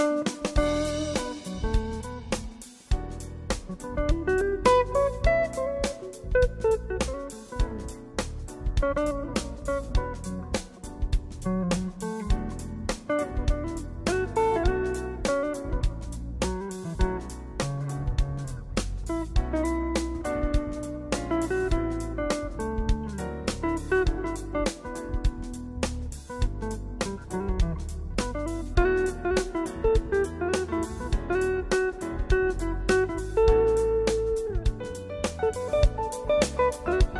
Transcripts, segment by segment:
Thank you.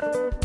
Bye.